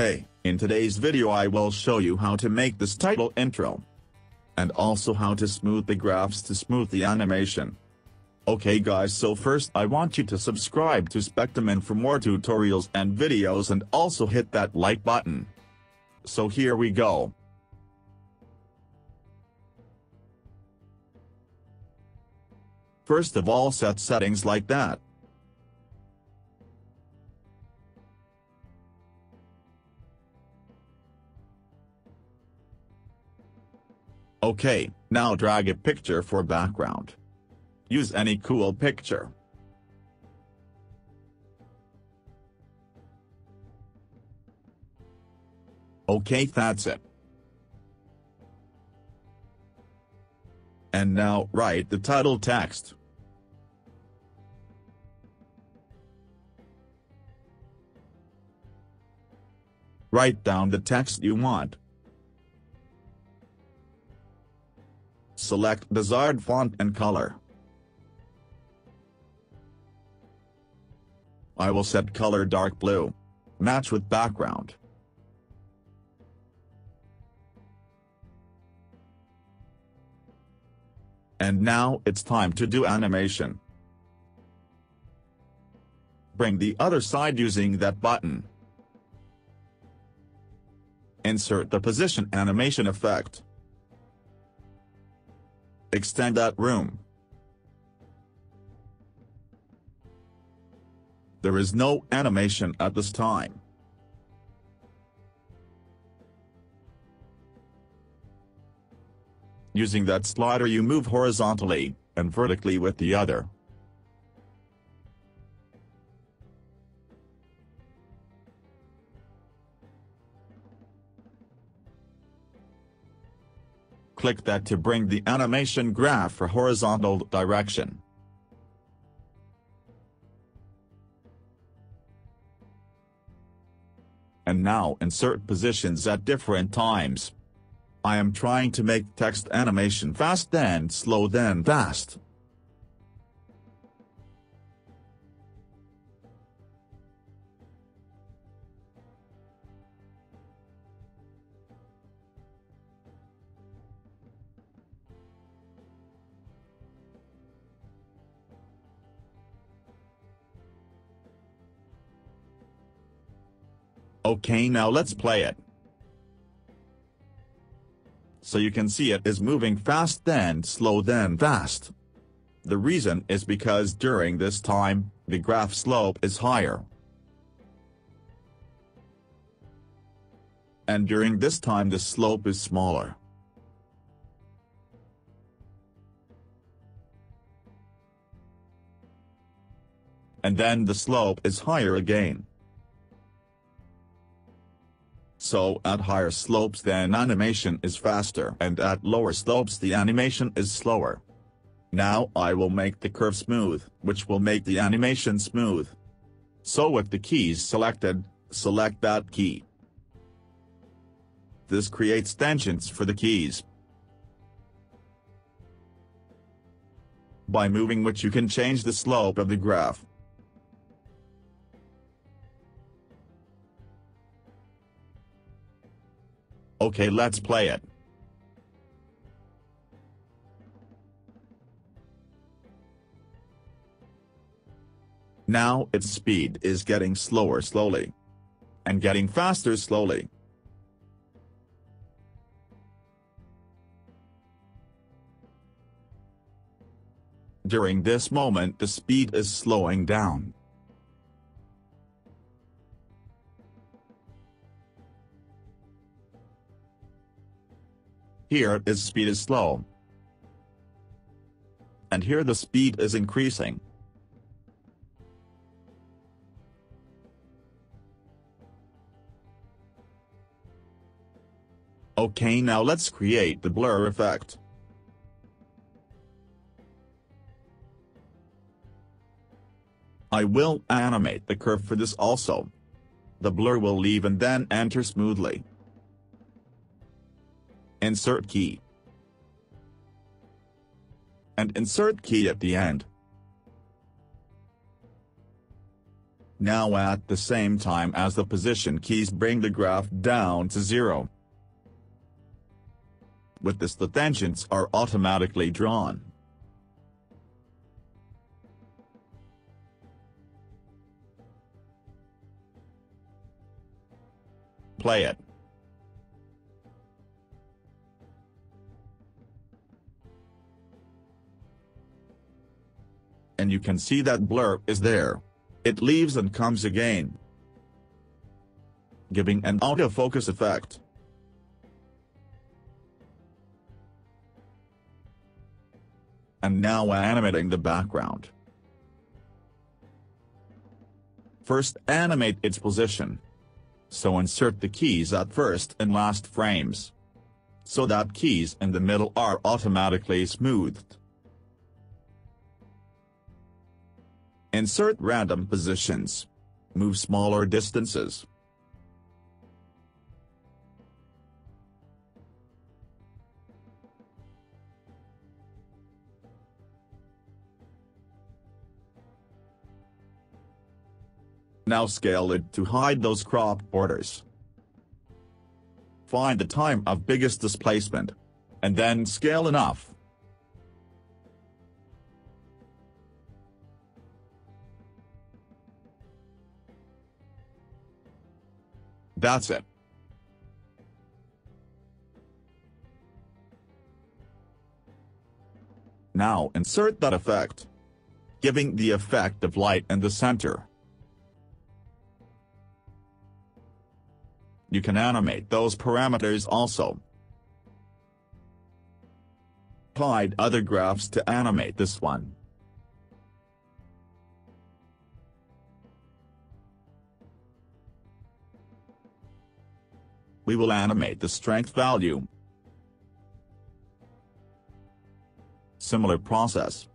Hey, in today's video I will show you how to make this title intro. And also how to smooth the graphs to smooth the animation. Okay guys so first I want you to subscribe to Spectamin for more tutorials and videos and also hit that like button. So here we go. First of all set settings like that. Okay, now drag a picture for background. Use any cool picture. Okay that's it. And now write the title text. Write down the text you want. Select desired font and color. I will set color dark blue. Match with background. And now it's time to do animation. Bring the other side using that button. Insert the position animation effect. Extend that room. There is no animation at this time. Using that slider you move horizontally, and vertically with the other. Click that to bring the animation graph for horizontal direction. And now insert positions at different times. I am trying to make text animation fast then slow then fast. Okay now let's play it. So you can see it is moving fast then slow then fast. The reason is because during this time, the graph slope is higher. And during this time the slope is smaller. And then the slope is higher again. So at higher slopes then animation is faster and at lower slopes the animation is slower. Now I will make the curve smooth, which will make the animation smooth. So with the keys selected, select that key. This creates tangents for the keys. By moving which you can change the slope of the graph. Okay let's play it. Now its speed is getting slower slowly. And getting faster slowly. During this moment the speed is slowing down. Here its speed is slow. And here the speed is increasing. Okay now let's create the blur effect. I will animate the curve for this also. The blur will leave and then enter smoothly. Insert key. And insert key at the end. Now at the same time as the position keys bring the graph down to zero. With this the tangents are automatically drawn. Play it. And you can see that blur is there. It leaves and comes again. Giving an autofocus effect. And now animating the background. First animate its position. So insert the keys at first and last frames. So that keys in the middle are automatically smoothed. Insert random positions. Move smaller distances. Now scale it to hide those crop borders. Find the time of biggest displacement. And then scale enough. That's it. Now insert that effect. Giving the effect of light in the center. You can animate those parameters also. Hide other graphs to animate this one. We will animate the strength value. Similar process.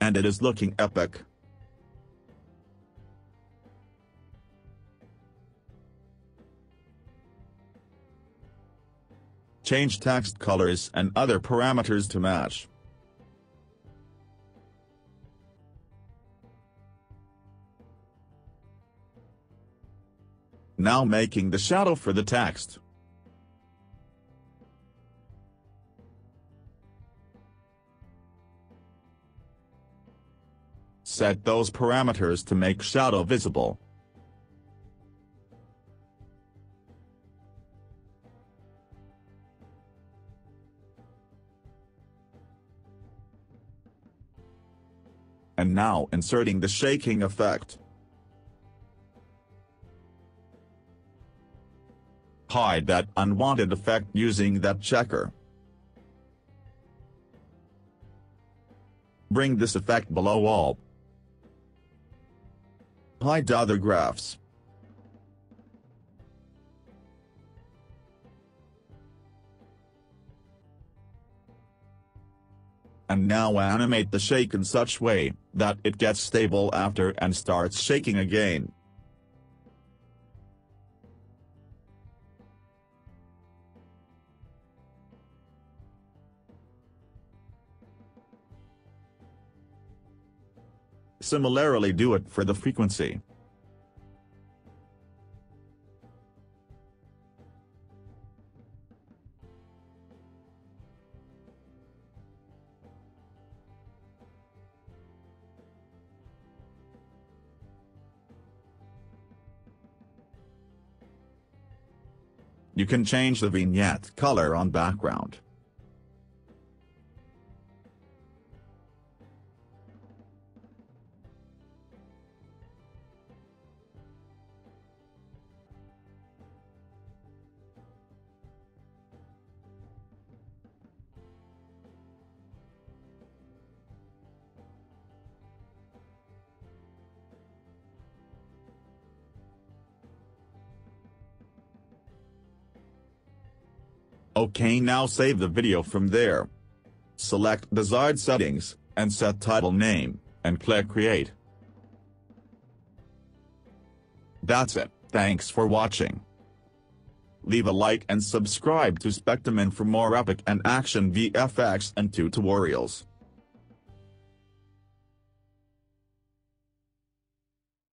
And it is looking epic. Change text colors and other parameters to match. Now making the shadow for the text. Set those parameters to make shadow visible. And now inserting the shaking effect. Hide that unwanted effect using that checker. Bring this effect below all. Hide other graphs. And now animate the shake in such way, that it gets stable after and starts shaking again. Similarly do it for the frequency. You can change the vignette color on background. OK now save the video from there. Select desired settings, and set title name, and click create. That's it. Thanks for watching. Leave a like and subscribe to Spectamin for more epic and action VFX and tutorials.